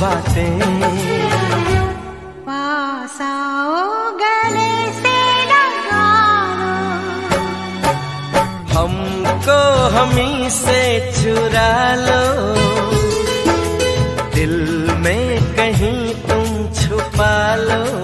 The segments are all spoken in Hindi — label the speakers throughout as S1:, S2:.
S1: बातें।
S2: पास गले से
S1: हमको हमी से चुरा लो। दिल में कहीं तुम छुपा लो।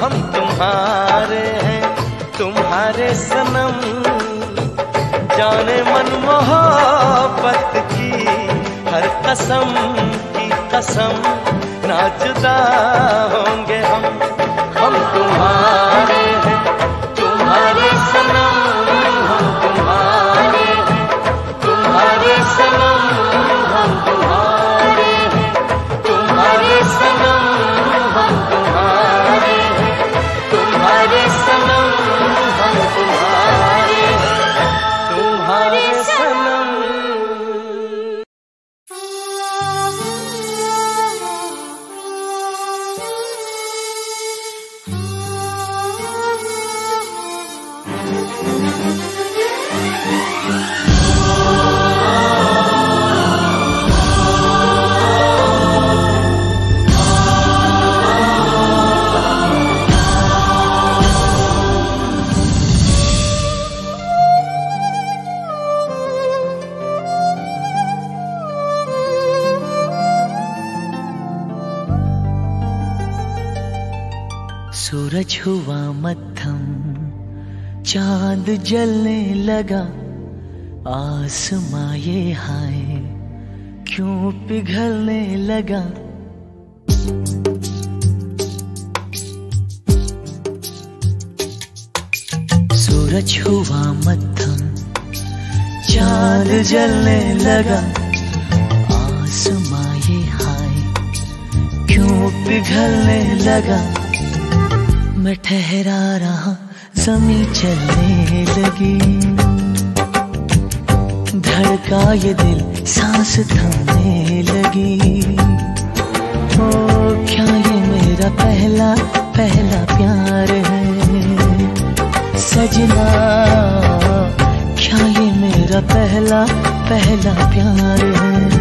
S2: हम
S1: तुम्हारे हैं, तुम्हारे सनम। जाने मन मोहब्बत की हर कसम की कसम। ना जुदा होंगे हम
S2: हम तुम्हारे जलने लगा, आसमां ये हाय, क्यों पिघलने लगा? सूरज हुआ मध्यम, चाँद जलने लगा, आसमां ये हाय, क्यों पिघलने लगा? मैं ठहरा रहा जमी चलने लगी। धड़का ये दिल सांस थमने लगी। ओ, क्या ये मेरा पहला पहला प्यार है? सजना, क्या ये मेरा पहला पहला प्यार हो?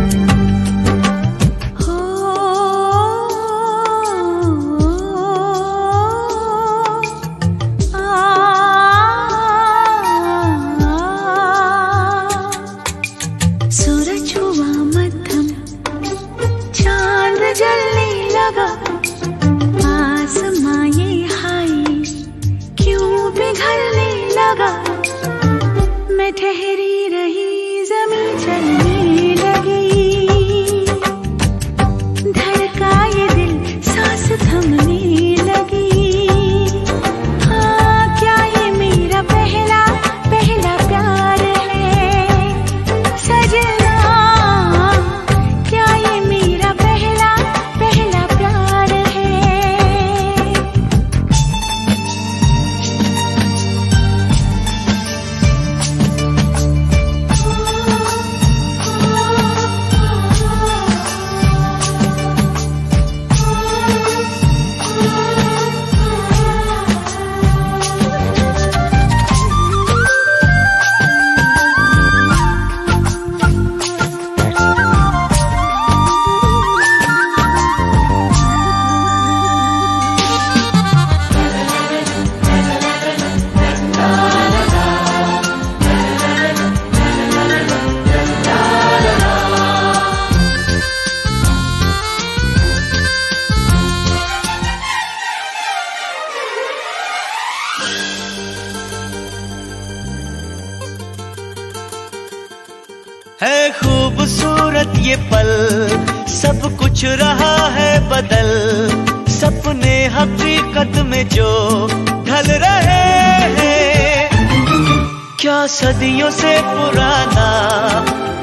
S2: सदियों से पुराना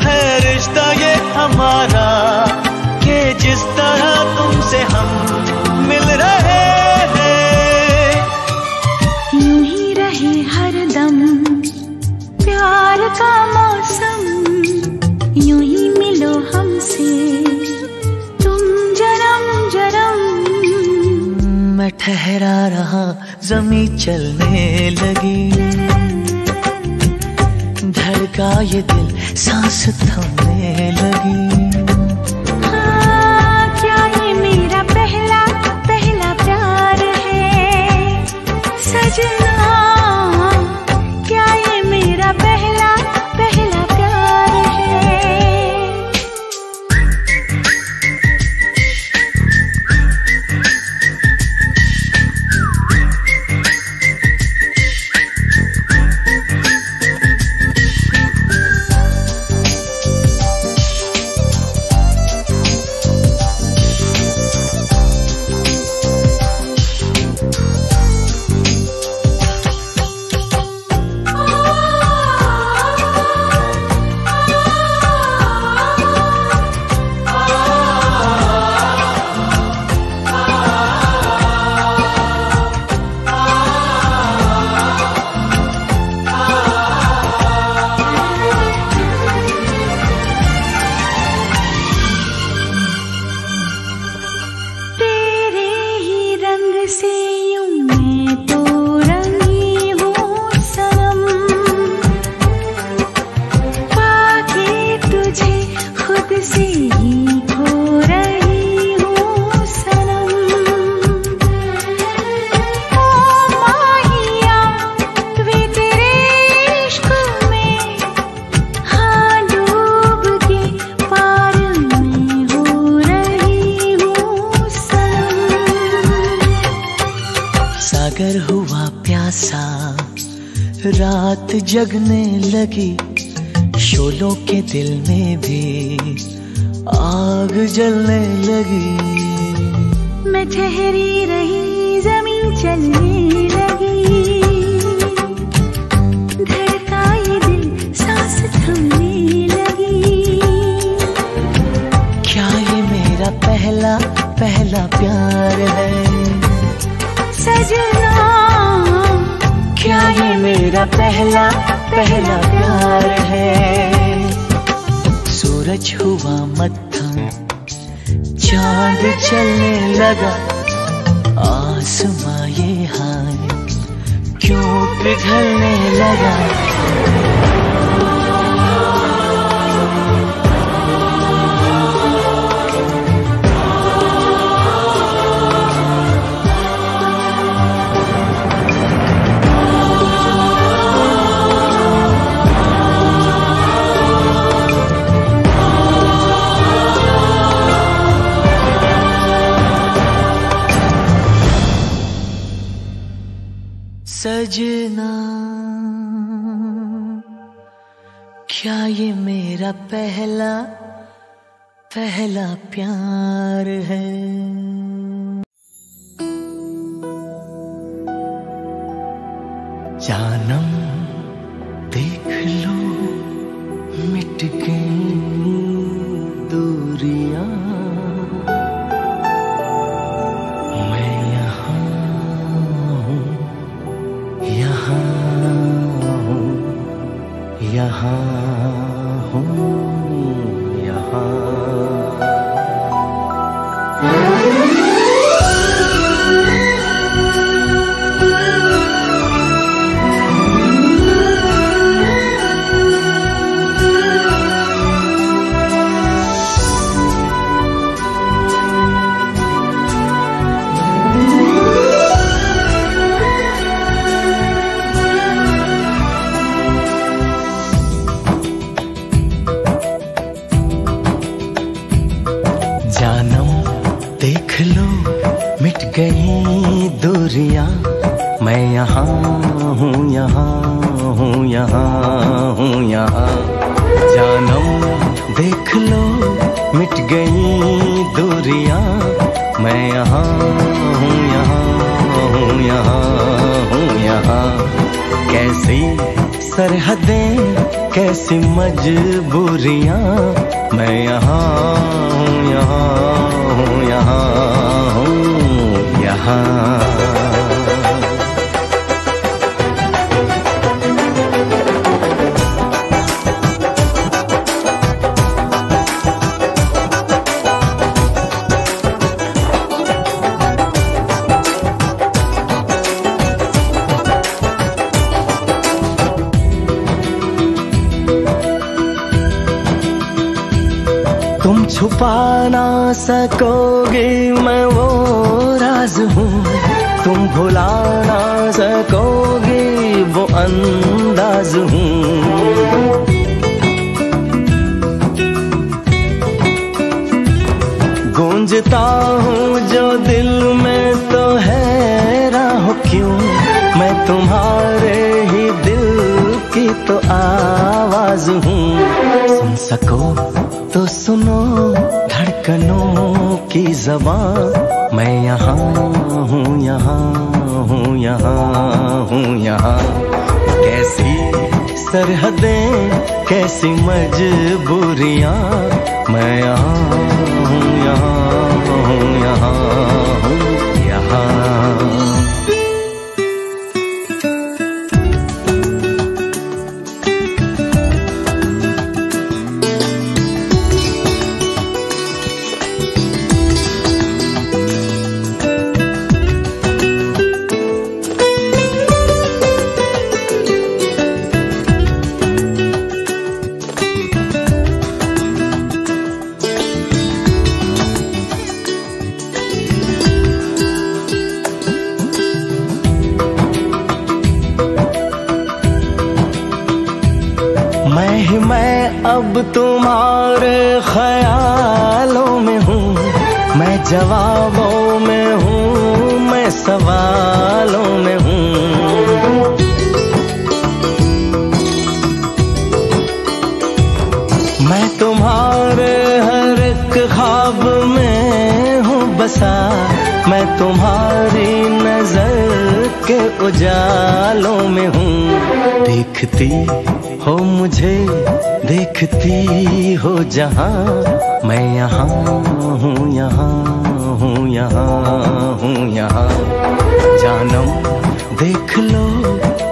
S2: है रिश्ता ये हमारा कि जिस तरह तुमसे हम मिल रहे हैं।
S3: यूँ ही रहे हरदम प्यार का मौसम यूँ ही मिलो हमसे तुम
S2: जरम जरम मैं ठहरा रहा जमी चलने
S1: सागर हुआ प्यासा रात जगने लगी शोलों के दिल में भी आग जलने लगी।
S2: मैं ठहरी रही ज़मीन चलने लगी। धड़का ये दिल सांस थमने लगी।
S1: क्या ये मेरा पहला पहला प्यार है?
S2: सजना
S1: क्या ये मेरा पहला पहला प्यार है? सूरज हुआ मत्थम चाँद चलने लगा। आसमां ये हाय, क्यों पिघलने लगा? मेरा पहला पहला प्यार है। जानम देख लो मिट गई दूरिया। मैं यहाँ हूँ यहाँ हूँ, यहाँ यहाँ हूँ यहाँ हूँ यहाँ हूँ, यहाँ। जानम, देख लो, मिट गई दूरियाँ। मैं यहाँ हूँ यहाँ हूँ यहाँ हूँ, यहाँ। कैसी सरहदें, कैसी मजबूरियाँ। मैं यहाँ हूँ यहाँ हूँ यहाँ हूँ, यहाँ। सकोगे मैं वो राज हूँ। तुम भुला ना सकोगे, वो अंदाज हूँ। गूंजता हूँ जो दिल में तो है राह क्यों? मैं तुम्हारे ही दिल की तो आवाज़ हूँ। सुन सको तो सुनो। की जबान। मैं यहाँ हूँ यहाँ हूँ यहाँ हूँ, यहाँ। कैसी सरहदें, कैसी मजबूरियाँ। मैं यहाँ हूँ यहाँ हूँ, यहाँ। जवाबों में हूँ, मैं सवालों में हूँ। मैं तुम्हारे हर एक ख्वाब में हूँ बसा, मैं तुम्हारी नज़र के उजालों में हूँ। देखती हो मुझे देखती हो जहाँ। मैं यहाँ हूँ यहाँ हूँ यहाँ हूँ, यहाँ। जानम, देख लो,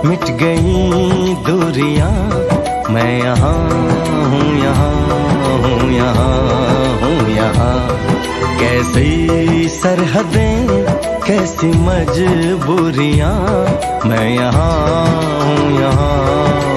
S1: मिट गई दूरियाँ। मैं यहाँ हूँ यहाँ हूँ यहाँ हूँ, यहाँ। कैसी सरहदें, कैसी मजबूरियाँ। मैं यहाँ हूँ, यहाँ।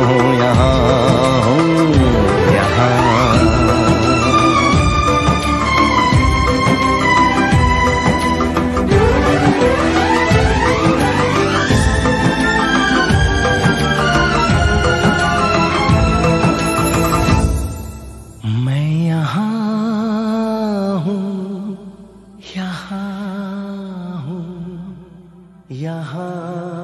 S1: यहाँ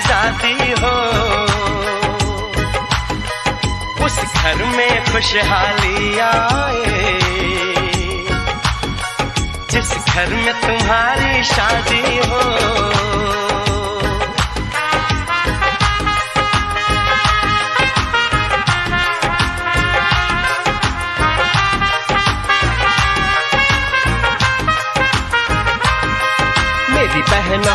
S1: शहजादी हो। उस घर में खुशहाली आए। जिस घर में तुम्हारी शादी हो।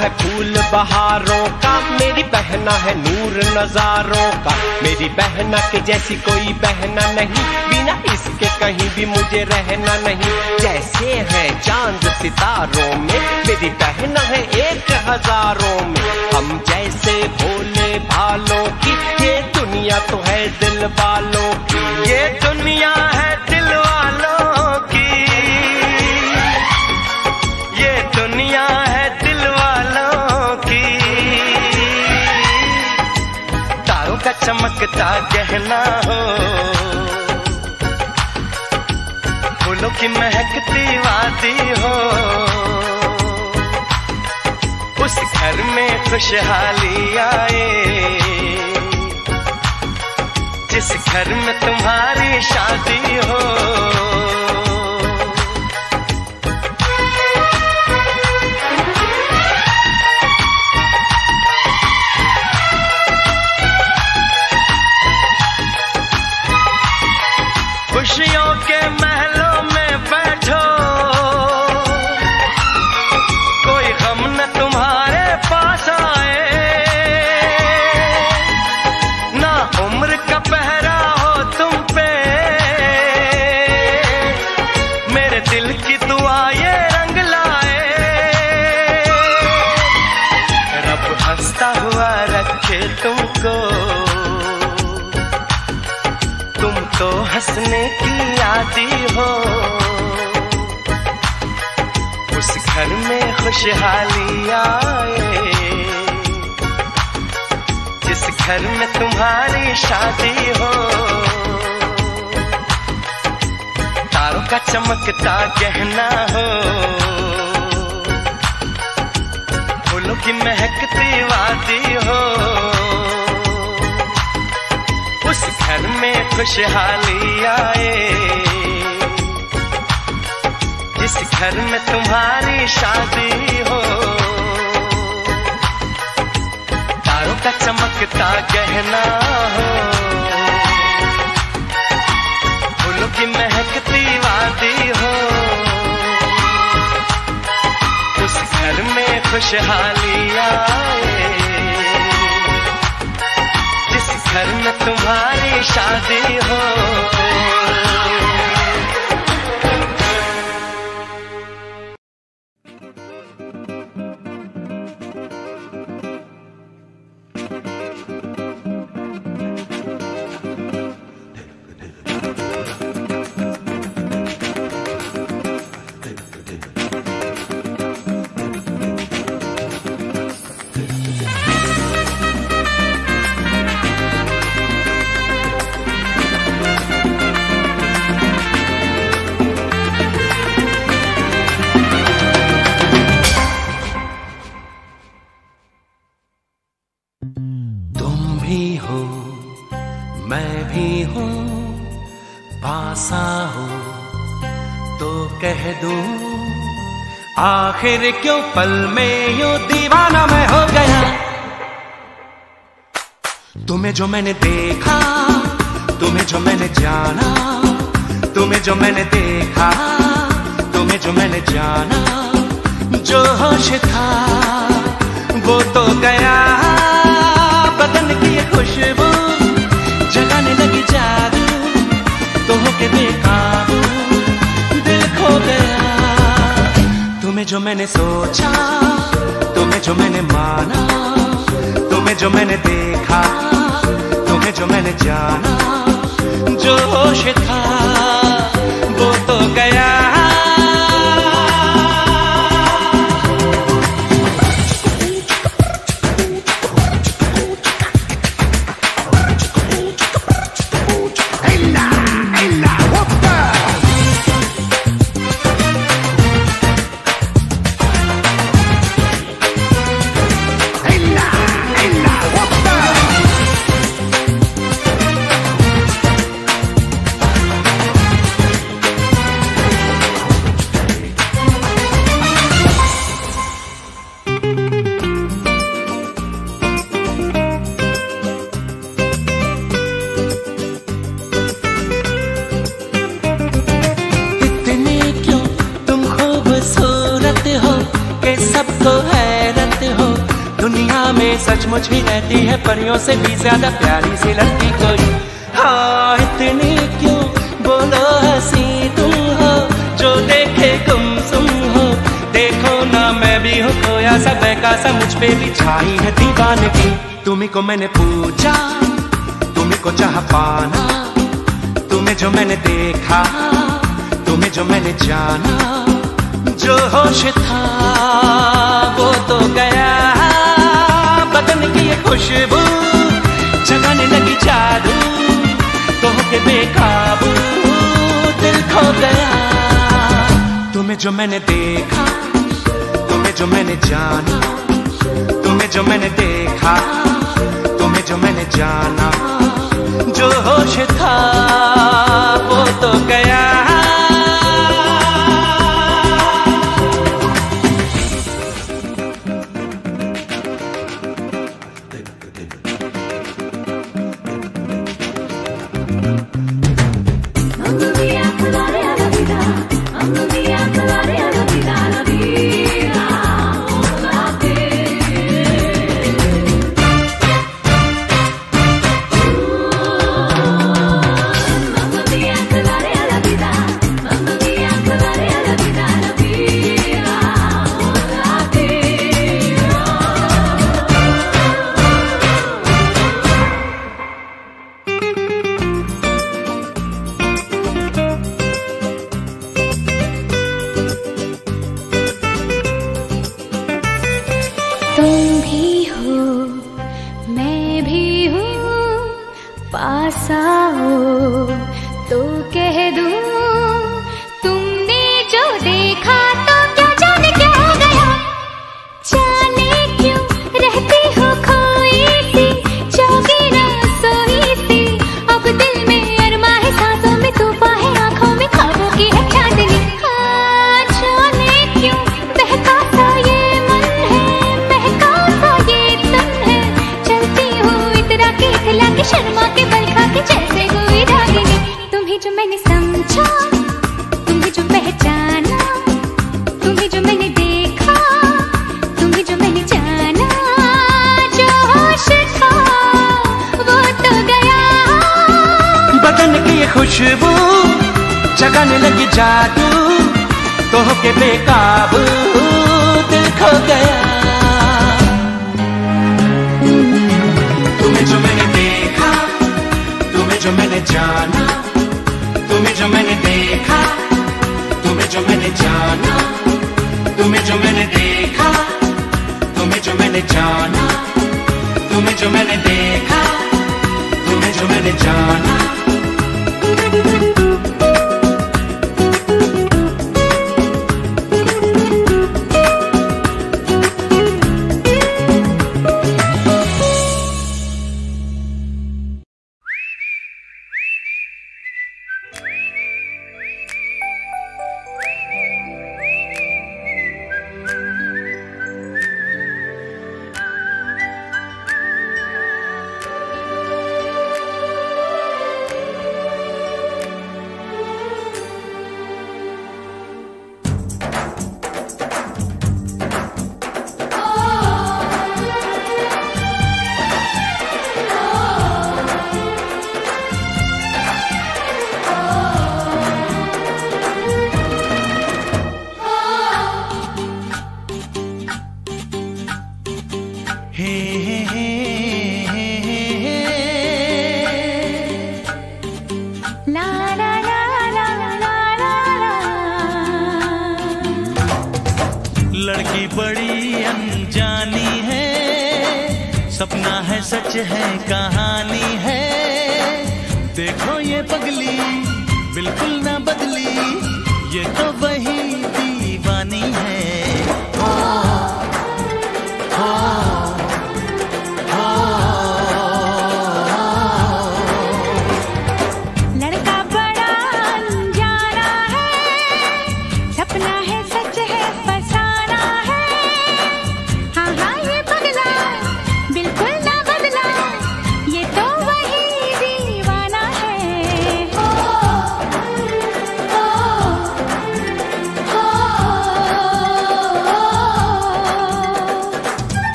S4: है फूल बहारों का। मेरी बहना है नूर नजारों का। मेरी बहना के जैसी कोई बहना नहीं। बिना इसके कहीं भी मुझे रहना नहीं। जैसे है चाँद सितारों में, मेरी बहना है एक हज़ारों में। हम जैसे भोले भालों की, ये दुनिया तो है दिल वालों की।
S1: ये दुनिया है चमकता गहना हो। फूलों की महकती वादी हो। उस घर में खुशहाली आए। जिस घर में तुम्हारी शादी हो। घर में खुशहाली आए। जिस घर में तुम्हारी शादी हो, तारों का चमकता गहना हो, फूलों की महकती वादी हो, उस घर में खुशहाली आए। घर में तुम्हारी शादी हो। तारों का चमकता गहना हो। फूलों की महकती वादी हो। उस घर में खुशहाली आए। जिस घर में तुम्हारी शादी हो।
S5: आखिर क्यों पल में यूँ दीवाना मैं हो गया? तुम्हें जो मैंने देखा, तुम्हें जो मैंने जाना, तुम्हें जो मैंने देखा, तुम्हें जो मैंने जाना, जो होश था, वो तो गया। बदन की खुशबू जगाने लगी जादू तो होके बेकाबू, दिल खो गया। तुम्हें जो मैंने सोचा, तुम्हें जो मैंने माना, तुम्हें जो मैंने देखा, तुम्हें जो मैंने जाना, जो होश था, वो तो गया परियों से भी ज़्यादा प्यारी सी लड़की कोई। हाँ इतनी क्यों बोलो हँसी तुम हो? जो देखे तुम सुम हो। देखो ना, मैं भी हूँ खोया सा बहका सा, मुझ पे भी छाई है दीवानगी तुम्ही को मैंने पूछा तुम्ही को चाह पाना, तुम्हें जो मैंने देखा, तुम्हें जो मैंने जाना। जो होश था, वो तो गया बदन की खुशबू जादू, तुमके बेकाबू, दिल खो गया। तुम्हें जो मैंने देखा, तुम्हें जो मैंने जाना, तुम्हें जो मैंने देखा, तुम्हें जो मैंने जाना। जो होश था, वो तो गया।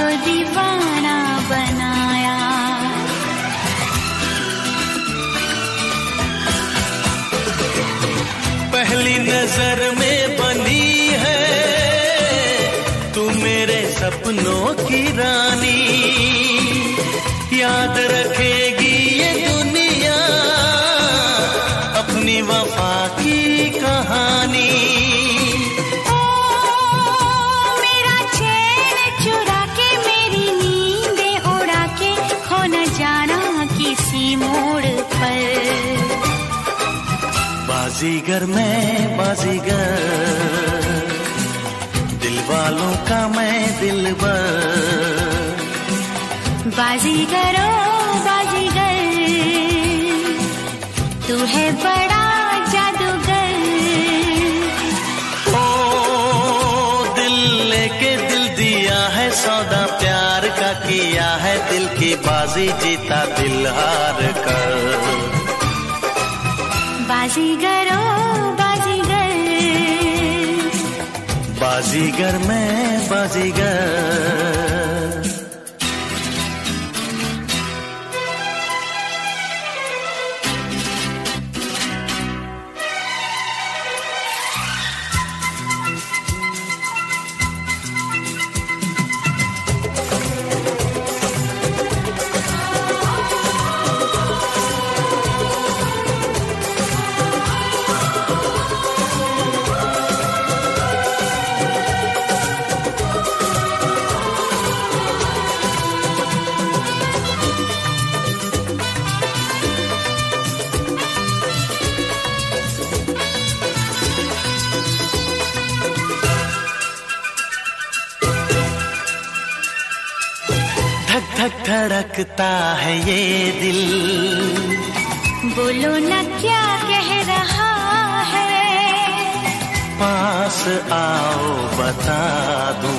S6: तो
S7: दीवाना
S2: बनाया।
S7: पहली नज़र में बनी है तू मेरे सपनों की रानी। जिगर में बाजीगर। दिल वालों का मैं दिल
S2: बाजीगरो बाजीगर तू है बड़ा जादूगर।
S7: ओ दिल लेके दिल दिया है सौदा प्यार का किया है दिल की बाजी जीता दिल हार कर।
S2: बाजीगर
S7: जीगर मैं बाजीगर। धड़कता है ये दिल।
S2: बोलो ना क्या कह रहा है?
S7: पास आओ बता दूँ।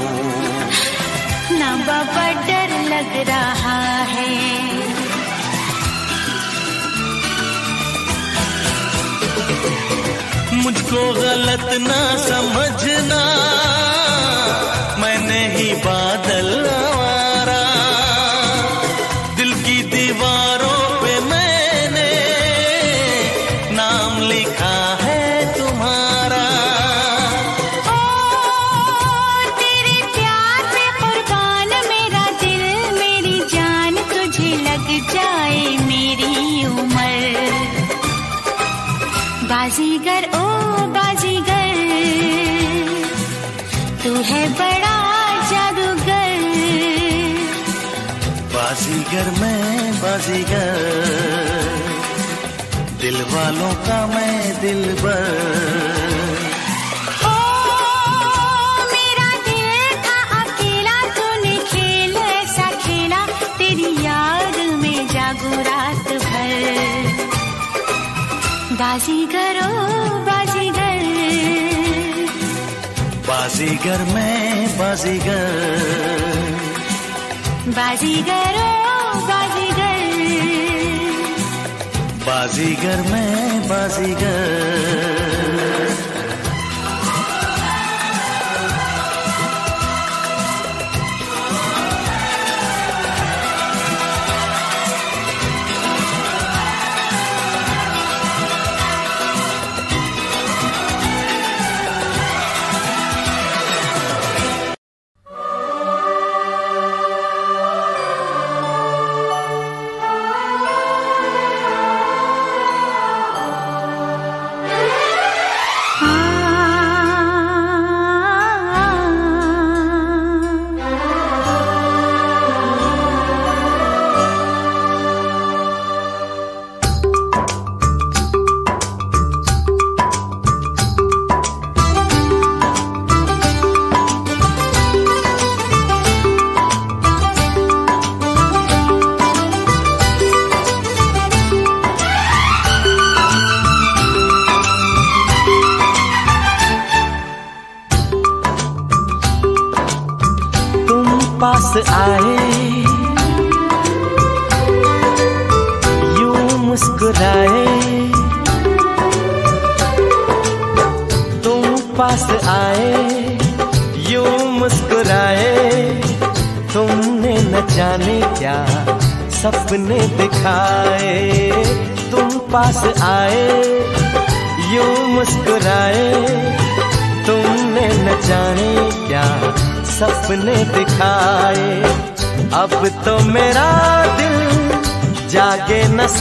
S2: ना बाबा डर लग रहा है।
S7: मुझको गलत ना समझना मैंने ही बादल
S2: बाजीगर
S7: मैं बाजीगर। दिल वालों का मैं दिलबर
S2: ओ मेरा दिल था अकेला तूने खेल ऐसा खेला। तेरी याद में जागो रात भर। बाजीगर ओ बाजीगर।
S7: बाजीगर मैं बाजीगर।
S2: बाजीगर बाजीगर।
S7: बाजीगर मैं बाजीगर।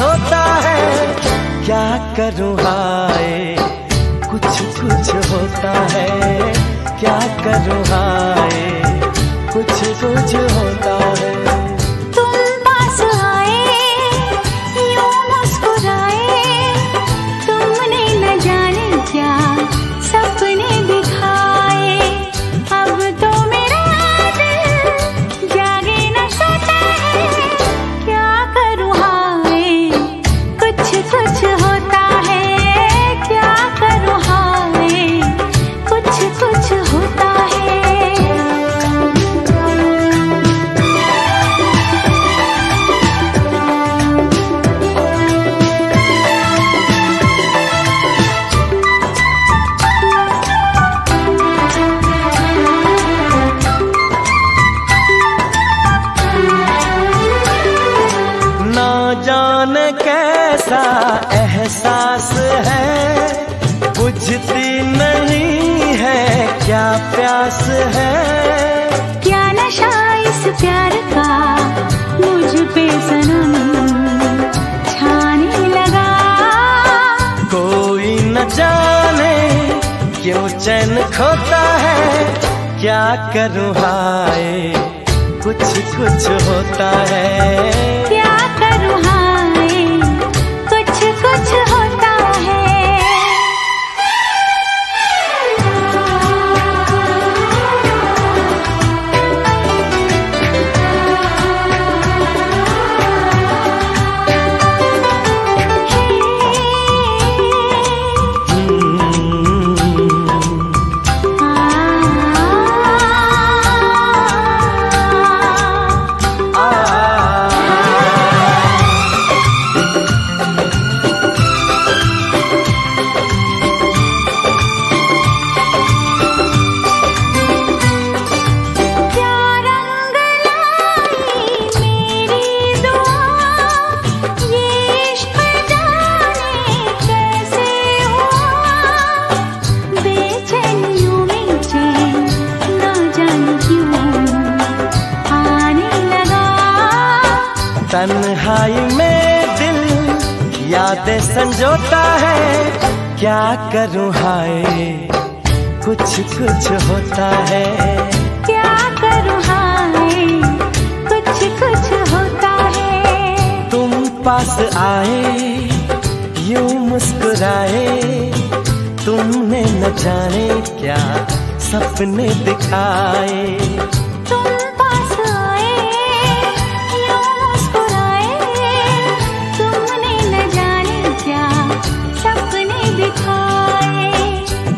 S1: सोता है। क्या करूँ हाय? कुछ कुछ होता है। क्या करूँ हाय? एहसास है बुझती नहीं है क्या प्यास है?
S2: क्या नशा इस प्यार का मुझ पे सनम छाने लगा?
S1: कोई न जाने क्यों चैन खोता है क्या करूँ हाय? कुछ कुछ होता है।
S2: क्या करूँ
S1: संजोता है क्या करूँ हाय? कुछ कुछ होता है।
S2: क्या करूँ हाय? कुछ कुछ होता है।
S1: तुम पास आए यूँ मुस्कुराए। तुमने न जाने क्या सपने दिखाए।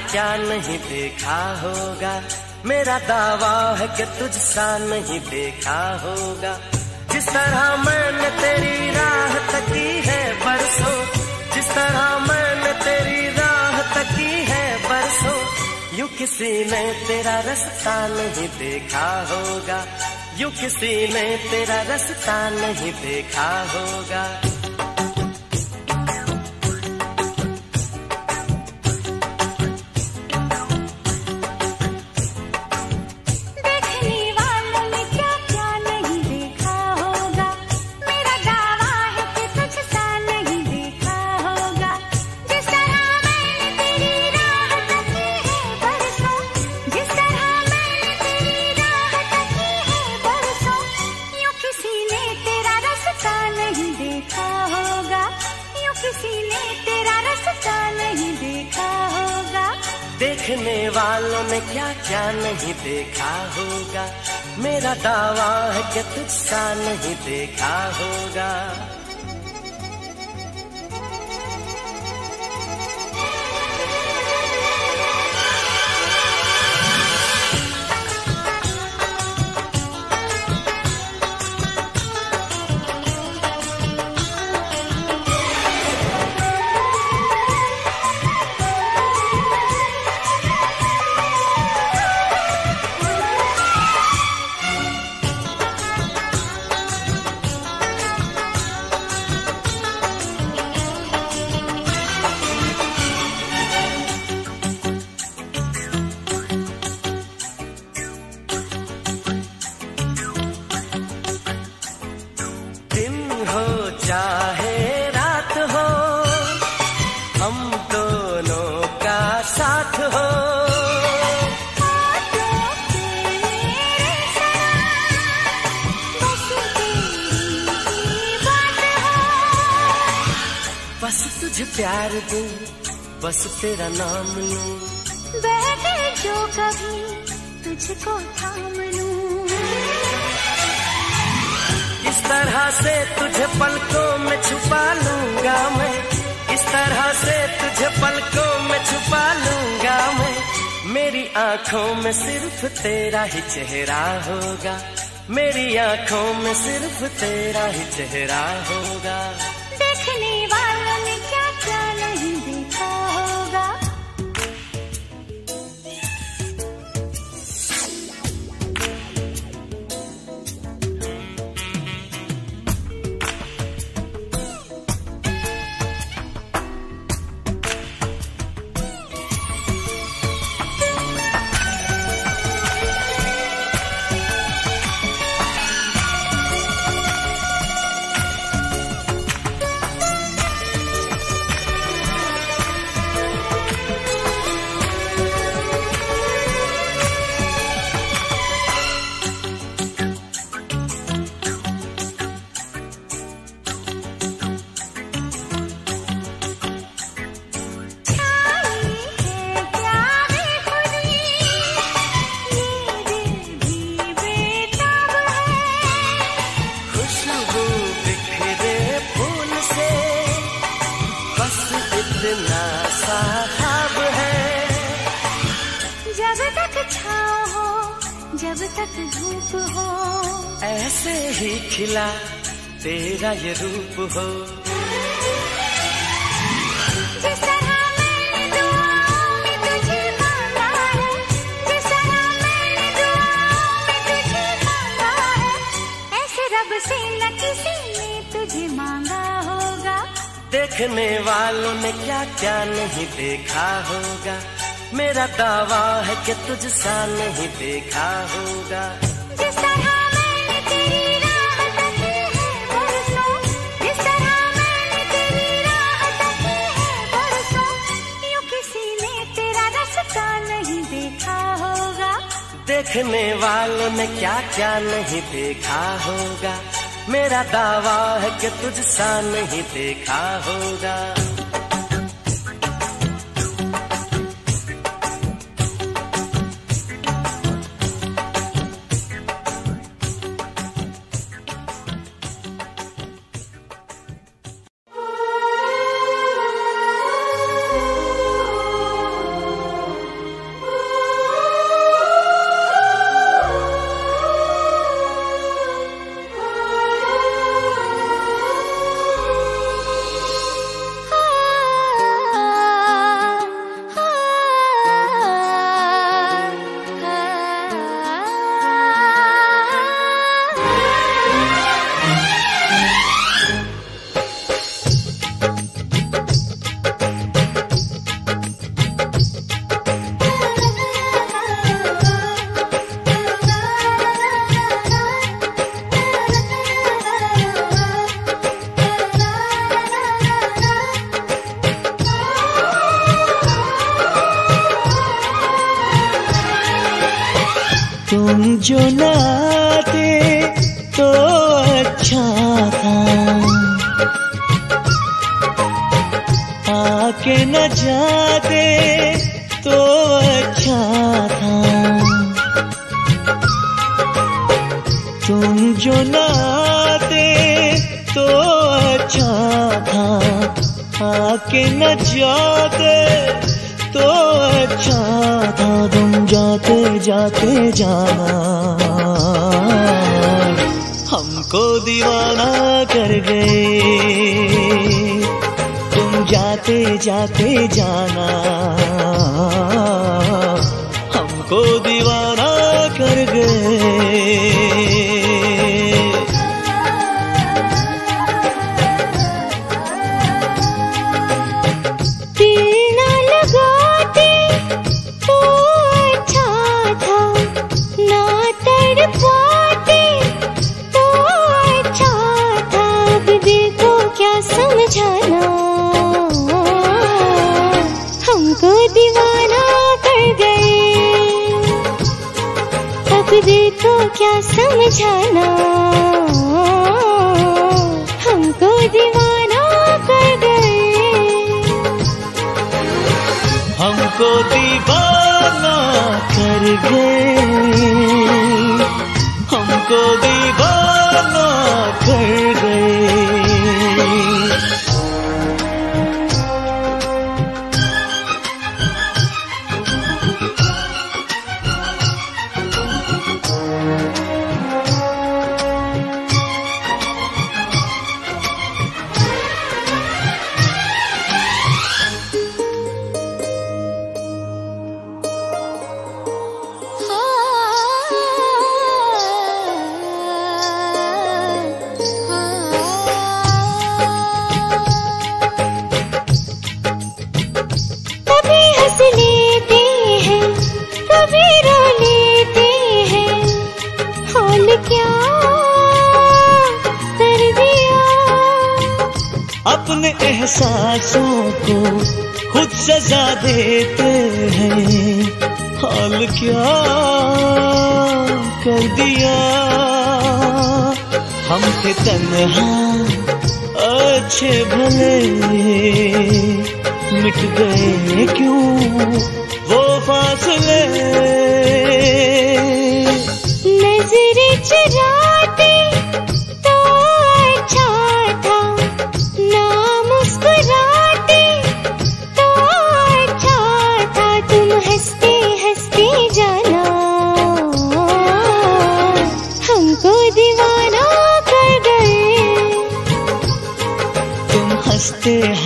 S1: क्या नहीं देखा होगा। मेरा दावा है कि तुझसा नहीं देखा होगा। जिस तरह मैंने तेरी राह तकी है बरसों, जिस तरह मैंने तेरी राह तकी है बरसों, यूँ किसी ने तेरा रास्ता नहीं देखा होगा। यूँ किसी ने तेरा रास्ता नहीं देखा होगा।
S2: दावा तुझसा नहीं देखा होगा? तेरा
S1: नाम लूँ।
S2: बैठे जो कभी तुझको थाम लूँ।
S1: इस तरह से तुझे पलकों में छुपा लूँगा मैं। इस तरह से तुझे पलकों में छुपा लूँगा मैं। मेरी आँखों में सिर्फ़ तेरा ही चेहरा होगा। मेरी आँखों में सिर्फ़ तेरा ही चेहरा होगा।
S7: तुझे मांगा होगा।
S1: देखने वालों ने क्या क्या नहीं देखा होगा। मेरा दावा है कि तुझसा नहीं देखा होगा। देखने वालों ने क्या क्या नहीं देखा होगा? मेरा दावा है कि तुझसा नहीं देखा होगा।
S2: जाते तो अच्छा था। तुम जो ना आते तो अच्छा था। आके न जाते तो अच्छा था। तुम जाते जाते जाना। हमको दीवाना कर गए। जाते जाते जाना। हमको दीवाना कर गए।
S7: समझाना हमको दीवाना कर गए हमको दीवाना कर गए
S2: हमको दीवाना कर गए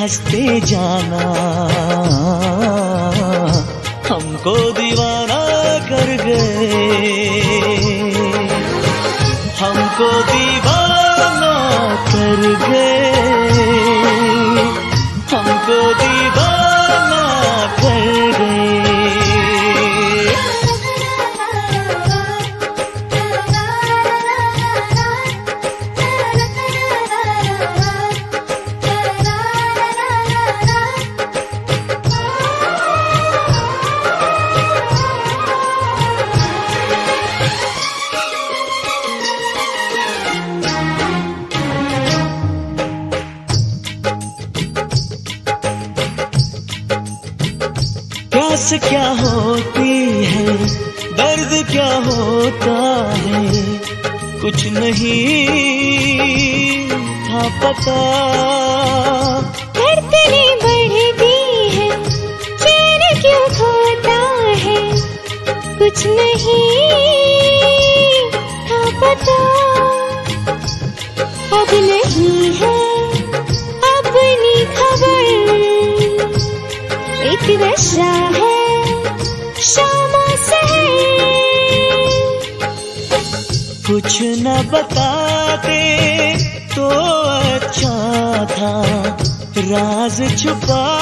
S7: हँसते जाना। हमको
S2: दीवार बढ़ती है क्यों है? कुछ नहीं पता। अब नहीं है, अपनी खबर। है से
S7: कुछ न बता राज
S1: छुपा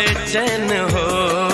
S1: बेचैन हो।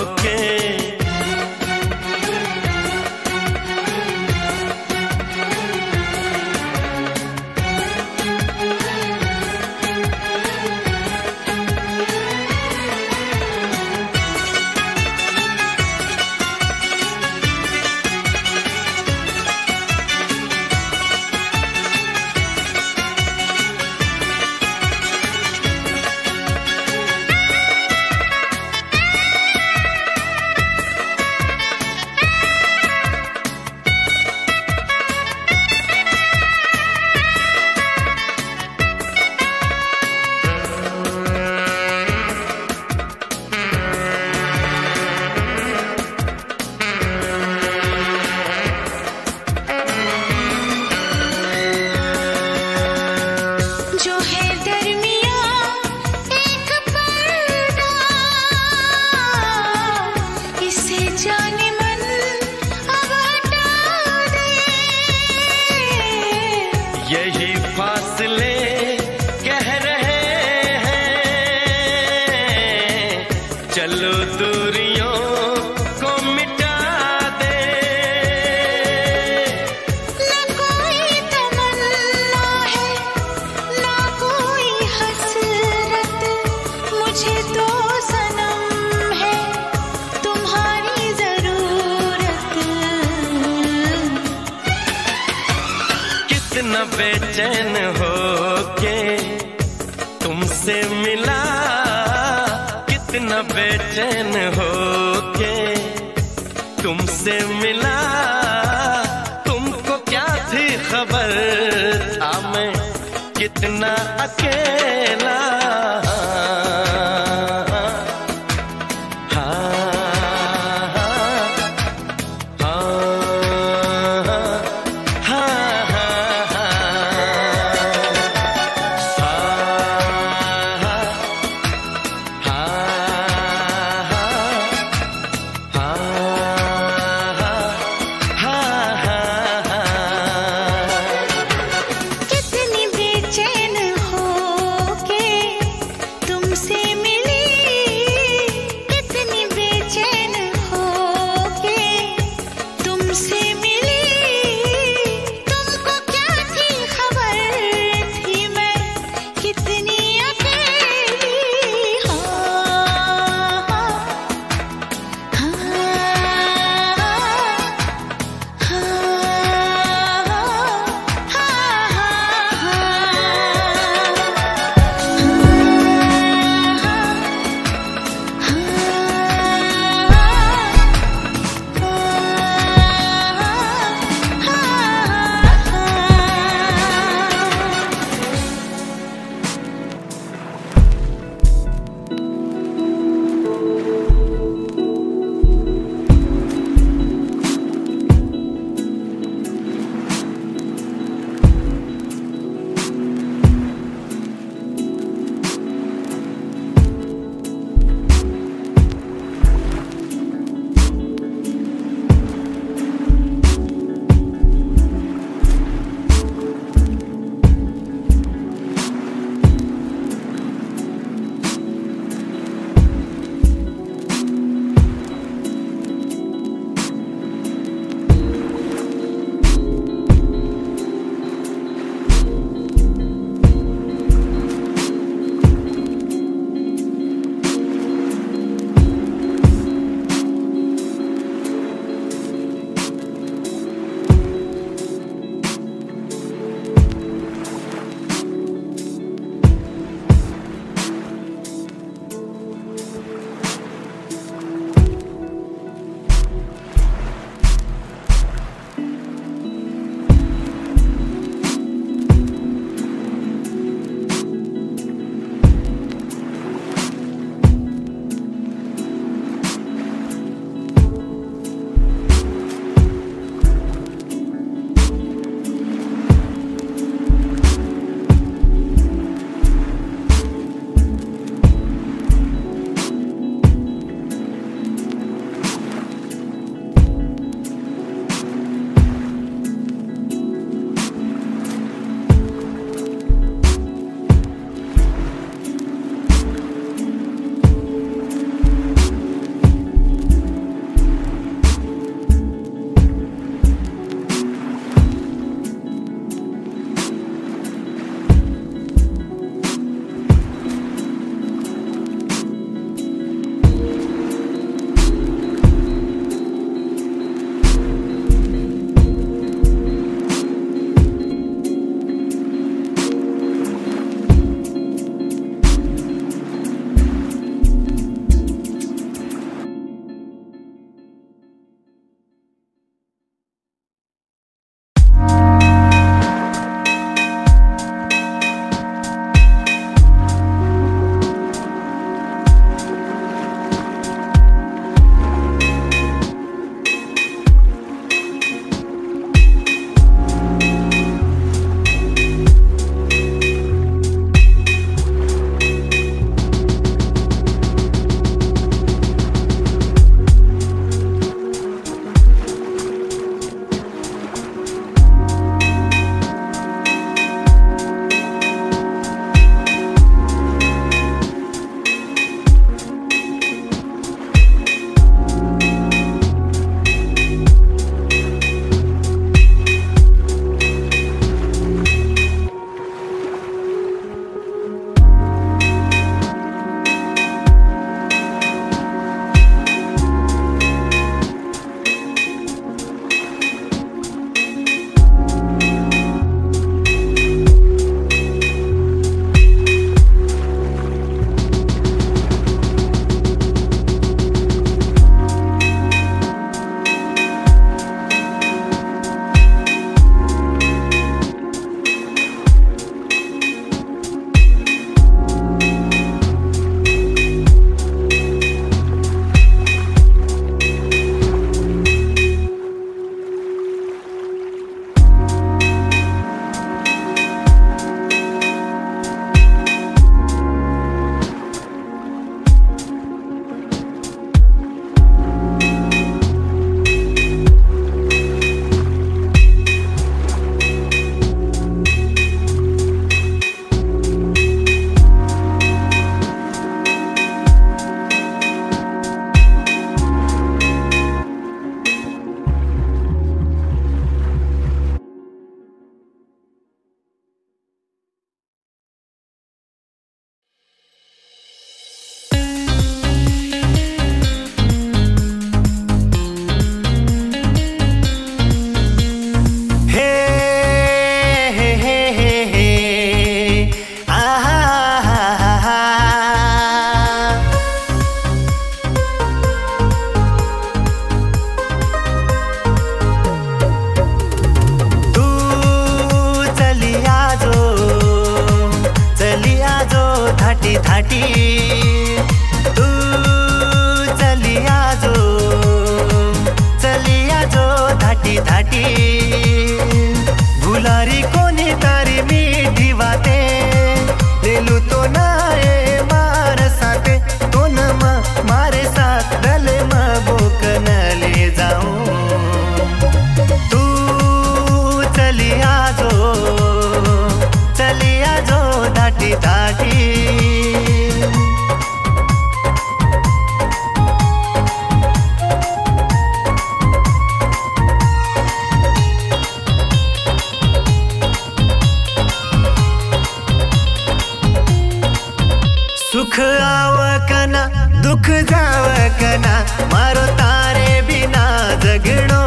S7: सुख आव कना दुख
S8: जाव कना मारो तारे बिना
S9: जगड़ो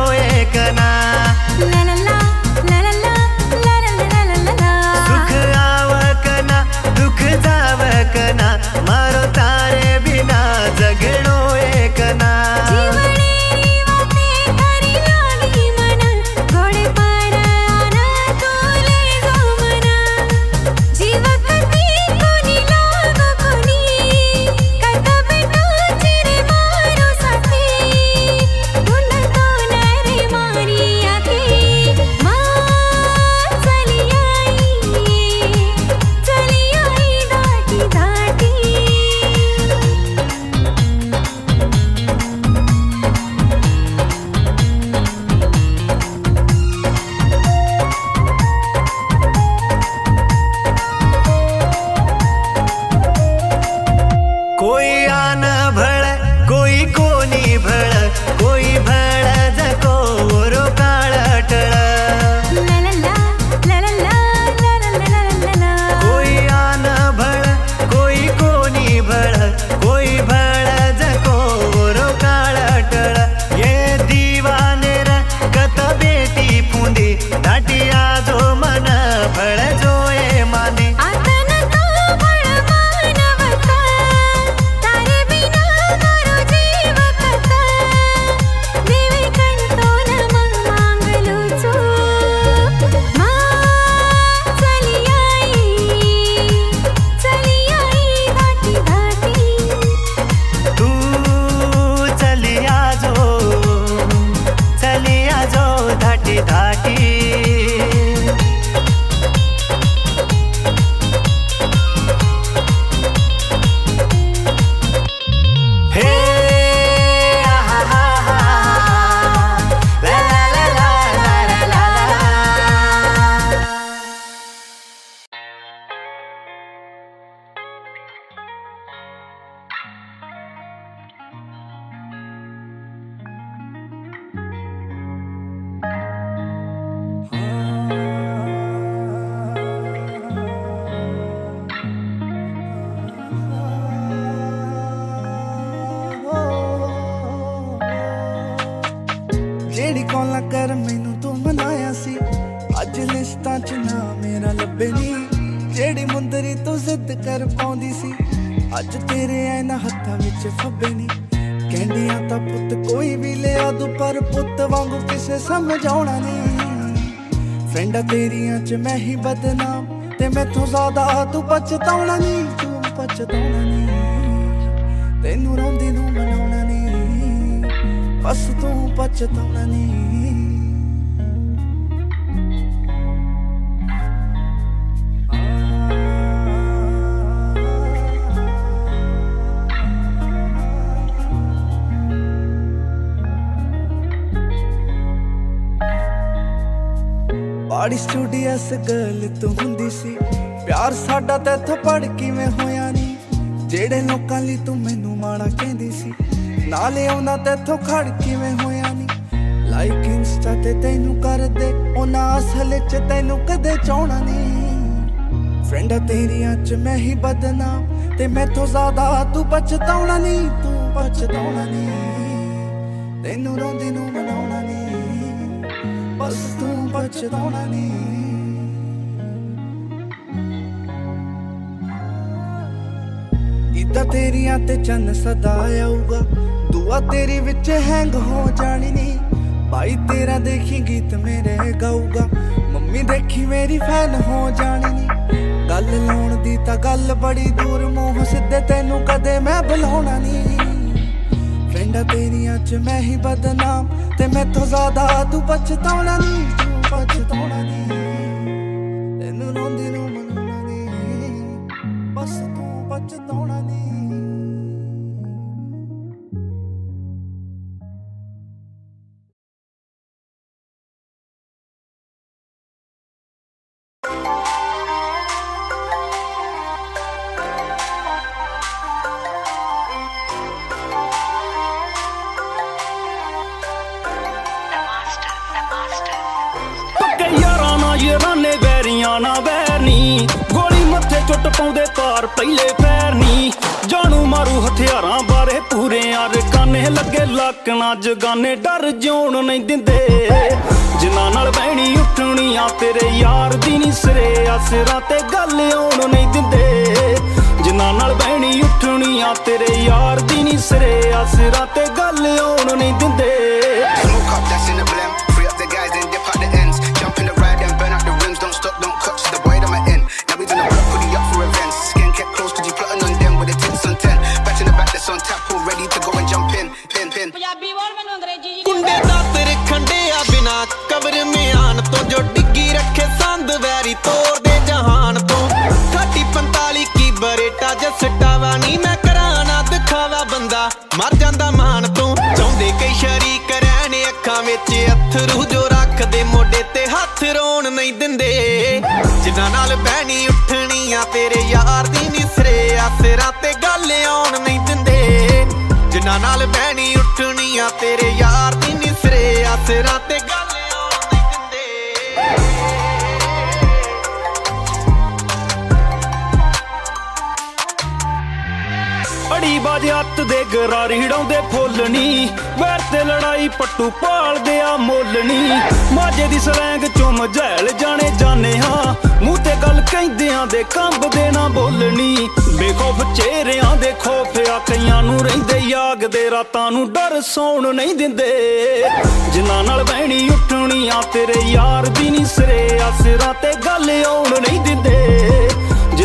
S9: ਬਸ ਤੂੰ ਪਛਤਾਉਣਾ ਨਹੀਂ ਬਾੜੀ ਸਟੂਡੀਅਸ ਗਰਲ ਤੂੰ ਹੁੰਦੀ ਸੀ, ਪਿਆਰ ਸਾਡਾ ਤੇਥੋਂ ਪੜ ਕਿਵੇਂ ਹੋਇਆ ਨਹੀਂ ਜਿਹੜੇ ਲੋਕਾਂ ਲਈ ਤੂੰ ਮੈਨੂੰ ਮਾੜਾ ਕਹਿੰਦੀ ਸੀ ਨਾਲੇ ਉਹਨਾਂ ਤੇ ਤੇਥੋਂ ਖੜ ਕਿਵੇਂ ਹੋਇਆ ਨਹੀਂ ਲਾਈਕ ਇੰਸਟਾ ਤੇ ਤੈਨੂੰ ਕਰਦੇ, ਉਹਨਾਂ ਅਸਲ ਚ ਤੈਨੂੰ ਕਦੇ ਚਾਹਣਾ ਨਹੀਂ ਫਰੈਂਡਾ ਤੇਰੀਆਂ ਚ ਮੈਂ ਹੀ ਬਦਨਾ ਤੇ ਮੈਥੋਂ ਜ਼ਿਆਦਾ ਤੂੰ ਪਛਤਾਉਣਾ ਨਹੀਂ ਤੂੰ ਪਛਤਾਉਣਾ ਨਹੀਂ ਤੈਨੂੰ ਰੋਂਦੀ ਨੂੰ ਮਨਾਉਣਾ ਨਹੀਂ ਬਸ ਤੂੰ ਪਛਤਾਉਣਾ ਨਹੀਂ ਤੇਰੀਆਂ ਤੇ ਚੰਨ ਸਦਾ ਆਊਗਾ ਦੁਆ ਤੇਰੀ ਵਿੱਚ ਹੈਂਗ ਹੋ ਜਾਣੀ। ਨੀ ਭਾਈ ਤੇਰਾ ਦੇਖੀ ਗੀਤ ਮੇਰੇ ਗਾਊਗਾ। ਮੰਮੀ ਦੇਖੀ ਮੇਰੀ ਫੈਨ ਹੋ ਜਾਣੀ। ਨੀ ਗੱਲ ਲਾਉਣ ਦੀ ਤਾਂ ਗੱਲ ਬੜੀ ਦੂਰ, ਮੂੰਹ ਸਿੱਧੇ ਤੈਨੂੰ ਕਦੇ ਮੈਂ ਬੁਲਾਉਣਾ ਨੀ। ਫਰੈਂਡਾ ਤੇਰੀਆਂ ਚ ਮੈਂ ਹੀ ਬਦਨਾਮ, ਤੇ ਮੈਥੋਂ ਜ਼ਿਆਦਾ ਤੂੰ ਪਛਤਾਉਣਾ ਨੀ, ਤੂੰ ਪਛਤਾਉਣਾ
S10: ਨੀ। ਅੜੀ ਬਾਜ ਦੇ ਗਰਾਰੀ ਹਿੜਾਉਂਦੇ ਫੁੱਲ ਵੈਰ ਤੇ ਲੜਾਈ ਪੱਟੂ ਪਾਲਦੇ ਆ ਮੁੱਲ ਮਾਝੇ ਦੀ ਸਲੈਂਗ ਚੋਂ ਮਝੈਲ ਜਾਣੇ ਜਾਣੇ ਹਾਂ ਮੂੰਹ ਤੇ ਗੱਲ ਕਹਿੰਦਿਆਂ ਦੇ ਕੰਬਦੇ ਨਾ ਬੋਲਣੀ। ਬੇਖੌਫ ਚਿਹਰਿਆਂ ਦੇ ਖੌਫ ਆ, ਕਈਆਂ ਨੂੰ ਰਹਿੰਦੇ ਯਾਗ ਦੇ ਰਾਤਾਂ ਨੂੰ ਡਰ ਸੌਣ ਨਹੀਂ ਦਿੰਦੇ। ਜਿਨ੍ਹਾਂ ਨਾਲ ਬਹਿਣੀ ਉੱਠਣੀ ਆ, ਤੇਰੇ ਯਾਰ ਦੀ ਨੀ ਸਿਰੇ ਆ ਤੇ ਗੱਲ ਆਉਣ ਨਹੀਂ ਦਿੰਦੇ।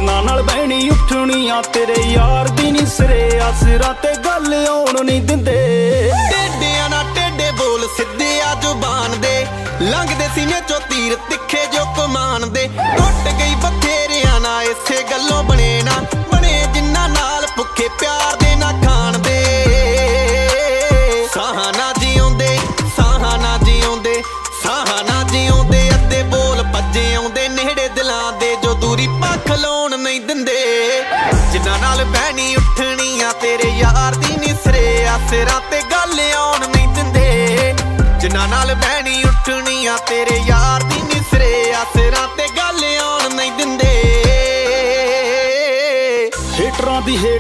S10: ਜਿਨ੍ਹਾਂ ਨਾਲ ਬਹਿਣੀ ਉੱਠਣੀ ਆ, ਤੇਰੇ ਯਾਰ ਦੀ ਨੀ ਸਿਰੇ ਆ ਸਿਰਾਂ ਤੇ ਗੱਲ ਆਉਣ ਨਹੀਂ ਦਿੰਦੇ।
S11: ਟੇਡਿਆਂ ਨਾ ਟੇਡੇ ਬੋਲ ਸਿੱਧੇ ਆ ਜ਼ੁਬਾਨ ਦੇ। ਲੰਘਦੇ ਸੀਨੇ ਚੋਂ ਤੀਰ ਤਿੱਖੇ ਜੋ ਕਮਾਨ ਦੇ। ਟੁੱਟ ਗਈ ਬਥੇਰਿਆਂ ਨਾ ਇਸੇ ਗੱਲੋਂ ਬਣੇ ਨਾ।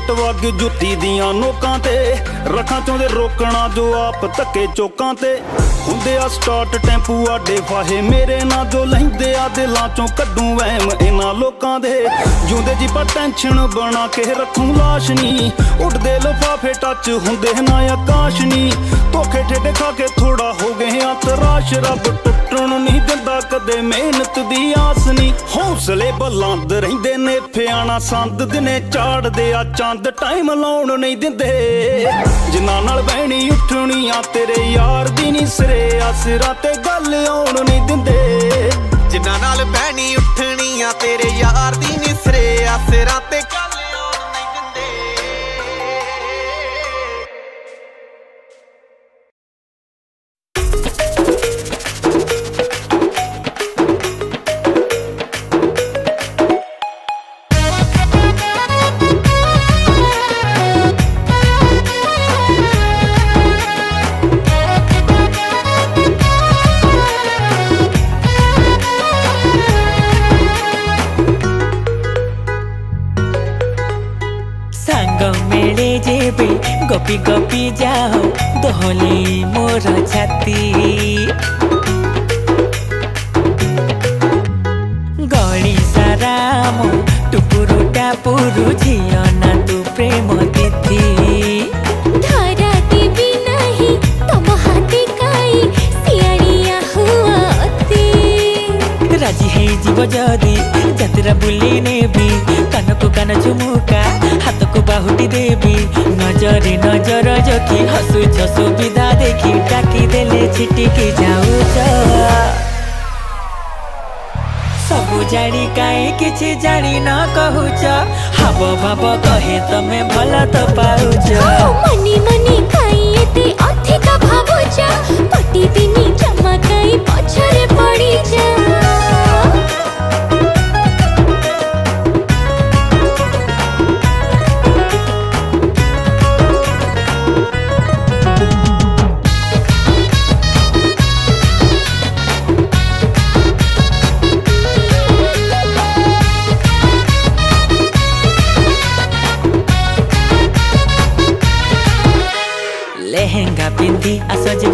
S10: ਹੇਟਰਾਂ ਵਗ ਜੁੱਤੀ ਦੀਆਂ ਨੋਕਾਂ ਤੇ, ਰੱਖਾਂ ਚਾਹੁੰਦੇ ਰੋਕਣਾ ਜੋ ਆਪ ਧੱਕੇ ਚੋਕਾਂ ਤੇ। ਹੁੰਦੇ ਆ ਸਟਾਰਟ ਟੈਂਪੂ, ਆਡੇ ਫਾਹੇ ਮੇਰੇ ਨਾਲ ਜੋ ਲੈਂਦੇ ਆ ਦਿਲਾਂ ਚੋਂ ਕੱਢੂ ਵਹਿਮ ਇਹਨਾਂ ਲੋਕਾਂ ਦੇ। ਜਿਉਂਦੇ ਜੀ ਪਰ ਟੈਨਸ਼ਨ ਬਣਾ ਕੇ ਰੱਖੂ ਲਾਸ਼ ਨੀ। ਉੱਡਦੇ ਲਫਾਫੇ ਟੱਚ ਹੁੰਦੇ ਨਾ ਆਕਾਸ਼ ਨੀ। ਧੋਖੇ ਠੇਡੇ ਖਾ ਕੇ ਥੋੜਾ ਹੋ ਗਏ ਆ ਤਰਾਸ਼। ਰੱਬ ਟੁੱਟਣ ਨਹੀਂ ਦਿੰਦਾ ਕਦੇ ਮਿਹਨਤ ਦੀ ਆਸ ਨਹੀਂ ਹੌਸਲੇ ਬੁਲੰਦ ਰਹਿੰਦੇ ਨੇ, ਫਿਆਣਾ ਸੰਦ ਦਿਨੇ ਚਾੜਦੇ ਆ ਚੰਦ ਟਾਈਮ ਲਾਉਣ ਨਹੀਂ ਦਿੰਦੇ। ਜਿਨ੍ਹਾਂ ਨਾਲ ਬਹਿਣੀ ਉੱਠਣੀ ਆ, ਤੇਰੇ ਯਾਰ ਦੀ ਨਹੀਂ ਸਿਰੇ ਆ ਸਿਰਾਂ ਤੇ ਗੱਲ ਆਉਣ ਨਹੀਂ ਦਿੰਦੇ।
S11: ਜਿਨ੍ਹਾਂ ਨਾਲ ਬਹਿਣੀ ਉੱਠਣੀ ਆ, ਤੇਰੇ ਯਾਰ ਦੀ ਨਿਸਰੇ ਆ ਸਿਰਾਂ ਤੇ ਗੱਲ
S2: গপি গপি যাও দোহলি
S12: মোর ছাতি গলি সারা মো টুপুরু টাপুরু ঝিও না তু প্রেম তিথি রাজি হয়ে যাব যদি যাত্রা বুলে নেবি झुमकन झुमुका हाथ को बाहुटी देवी नजरे नज़र जखी हसुच सुविधा देखी डाकी देले छिटिकी जाऊच सबू जानी
S2: काए किसी जानी न कहूच हाव भाव कहे तमे भल तो
S12: पाउच मनी मनी खाई एते अधिक भावुच पटी दिनी जमा काई पछरे पड़ी जा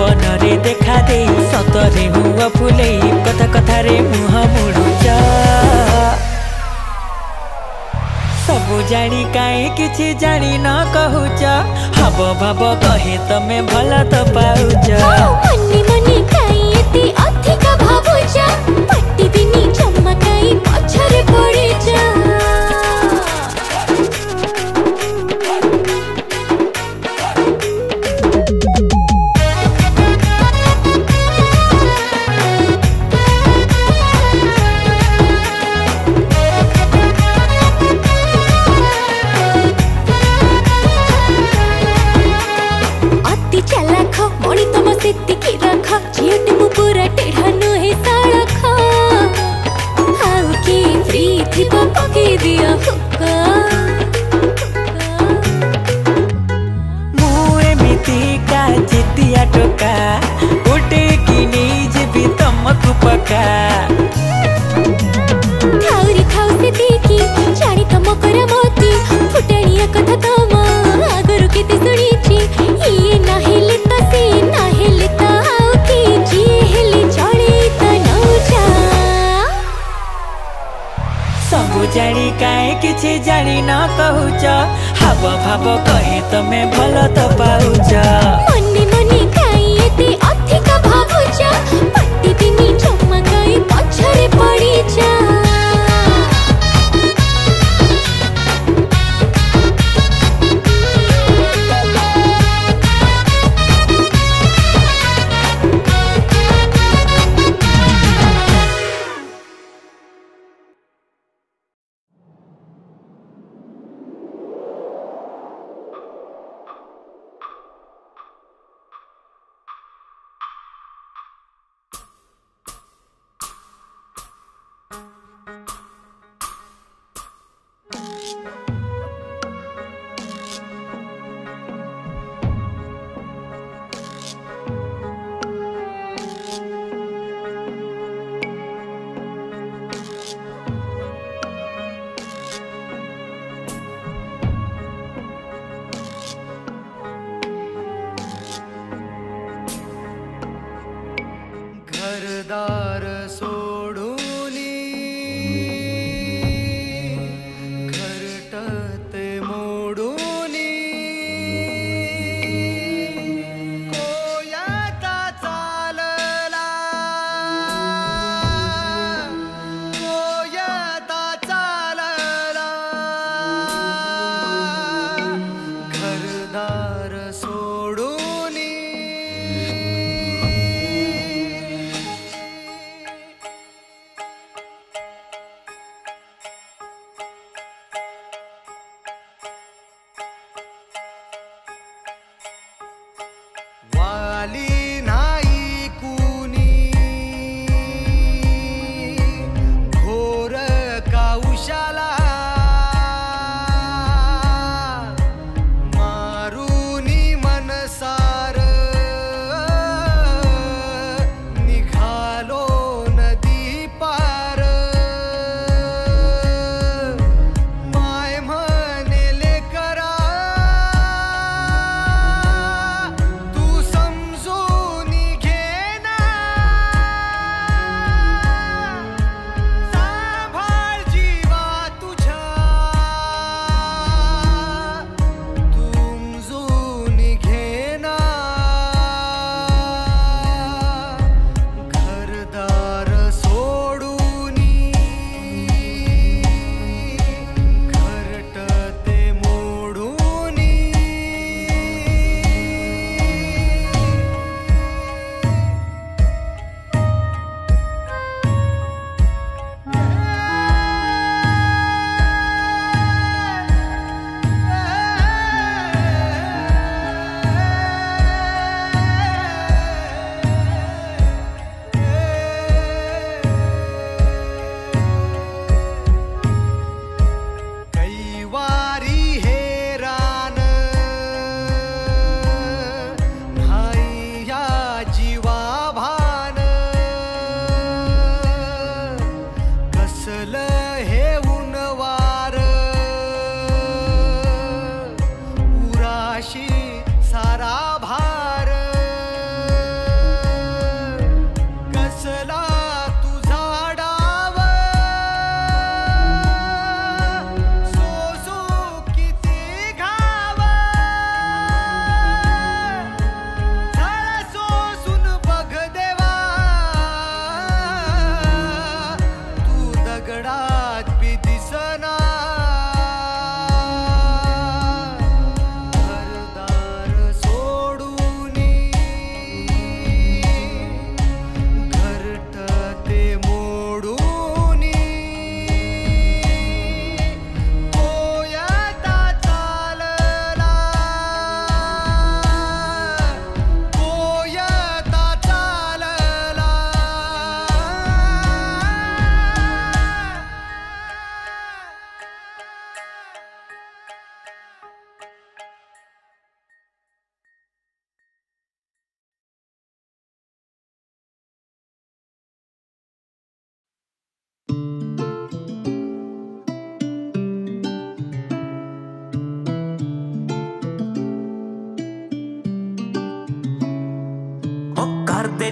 S12: ସପନରେ ଦେଖା ଦେଇ ସତରେ ହୁଅ ଫୁଲେଇ କଥା କଥାରେ ମୁହଁ ମୁଡୁଛ ସବୁ ଜାଣି କାହିଁ କିଛି ଜାଣି ନ କହୁଛ ହବ ଭାବ କହେ ତମେ ଭଲ ତ ପାଉଛ
S2: ମନି ମନି କାଇଁ ଏତେ ଅଧିକ ଭାବୁଛ ପଟିବିନି ଜମା କାଇଁ ପଛରେ ପଡ଼ିଛ
S12: ଟୋକା ଉଠେଇକି ନେଇଯିବି ତମକୁ ପକା
S2: ଥାଉରି ଥାଉ ସେତିକି ଜାଣି ତମ କର ମୋତି ଫୁଟାଣିଆ କଥା ତମ ଆଗରୁ କେତେ ଶୁଣିଛି ଇଏ ନହେଲେ ତ ସେ ନହେଲେ ତ ଆଉ କି ଯିଏ ହେଲେ ଚଳେ ତ ନଉଛା
S12: ସବୁ ଜାଣି କାହିଁ କିଛି ଜାଣି ନ କହୁଛ ହାବ ଭାବ କହେ ତମେ ଭଲ ତ ପାଉଛ
S2: ମନେ ମନେ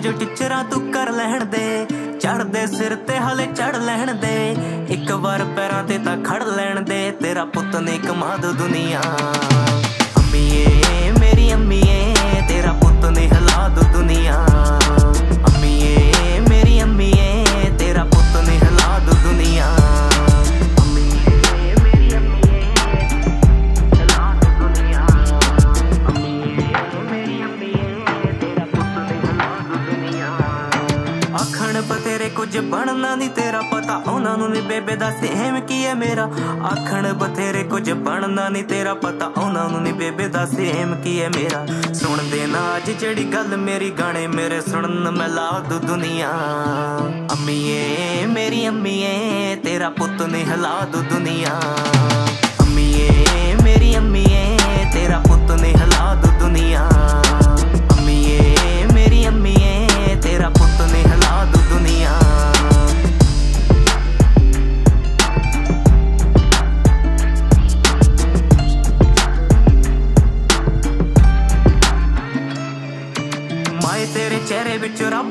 S5: ਜੋ ਟੀਚਰਾਂ ਤੂੰ ਕਰ ਲੈਣ ਦੇ ਚੜਦੇ ਸਿਰ ਤੇ ਹਲੇ ਚੜ ਲੈਣ ਦੇ। ਇੱਕ ਵਾਰ ਪੈਰਾਂ ਤੇ ਤਾਂ ਖੜ ਲੈਣ ਦੇ, ਤੇਰਾ ਪੁੱਤ ਨੇ ਕਮਾ ਦੋ ਦੁਨੀਆ। ਅੰਮੀਏ, ਮੇਰੀ ਅੰਮੀਏ, ਤੇਰਾ ਪੁੱਤ ਨੇ ਹਿਲਾ ਦੋ ਦੁਨੀਆ। ਬਤੇਰੇ ਬਣਨਾ ਨਹੀਂ ਤੇਰਾ ਪਤਾ। ਉਹਨਾਂ ਨੂੰ ਨਹੀਂ ਬੇਬੇ ਦਾ ਸੇਮ ਕੀ ਹੈ ਮੇਰਾ। ਆਖਣ ਬਤੇਰੇ ਕੁਝ ਬਣਨਾ ਨਹੀਂ ਤੇਰਾ ਪਤਾ। ਉਹਨਾਂ ਨੂੰ ਨਹੀਂ ਬੇਬੇ ਦਾ ਸੇਮ ਕੀ ਹੈ ਮੇਰਾ। ਸੁਣਦੇ ਨਾ ਅੱਜ ਜਿਹੜੀ ਗੱਲ ਮੇਰੀ ਗਾਣੇ ਮੇਰੇ ਸੁਣਨ ਮੈਂ ਲਾ ਦੂ ਦੁਨੀਆ। ਅੰਮੀਏ, ਮੇਰੀ ਅੰਮੀਏ, ਤੇਰਾ ਪੁੱਤ ਨੇ ਹਿਲਾ ਦੂ ਦੁਨੀਆ। ਅੰਮੀਏ, ਮੇਰੀ ਅੰਮੀਏ, ਤੇਰਾ ਪੁੱਤ ਨੇ ਹਿਲਾ ਦੂ ਦੁਨੀਆ।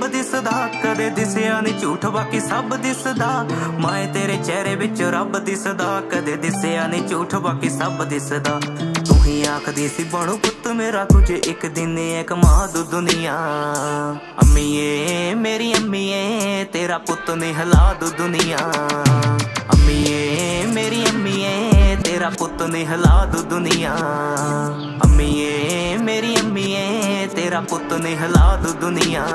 S5: ਦਿਸਦਾ, ਕਦੇ ਦਿਸਿਆ ਨਹੀਂ ਝੂਠ, ਬਾਕੀ ਸਭ ਦਿਸਦਾ। ਮਾਏ ਤੇਰੇ ਚਿਹਰੇ ਵਿੱਚ ਰੱਬ ਦਿਸਦਾ, ਕਦੇ ਦਿਸਿਆ ਨਹੀਂ ਝੂਠ, ਬਾਕੀ ਸਭ ਦਿਸਦਾ। ਤੂੰ ਹੀ ਆਖਦੀ ਸੀ, ਬਣੂ ਪੁੱਤ ਮੇਰਾ ਤੁਝੇ, ਇੱਕ ਦਿਨ ਇਹ ਕਮਾ ਦੂ ਦੁਨੀਆ। ਅੰਮੀਏ, ਮੇਰੀ ਅੰਮੀਏ, ਤੇਰਾ ਪੁੱਤ ਨੇ ਹਿਲਾ ਦੂ ਦੁਨੀਆ। ਅੰਮੀਏ, ਮੇਰੀ ਅੰਮੀਏ, ਤੇਰਾ ਪੁੱਤ ਨੇ ਹਿਲਾ ਦੂ ਦੁਨੀਆ। ਅੰਮੀਏ ਮੇਰੀ ਅੰਮੀਏ ਤੇਰਾ ਪੁੱਤ ਨੇ ਹਲਾ ਦੂ ਦੁਨੀਆ।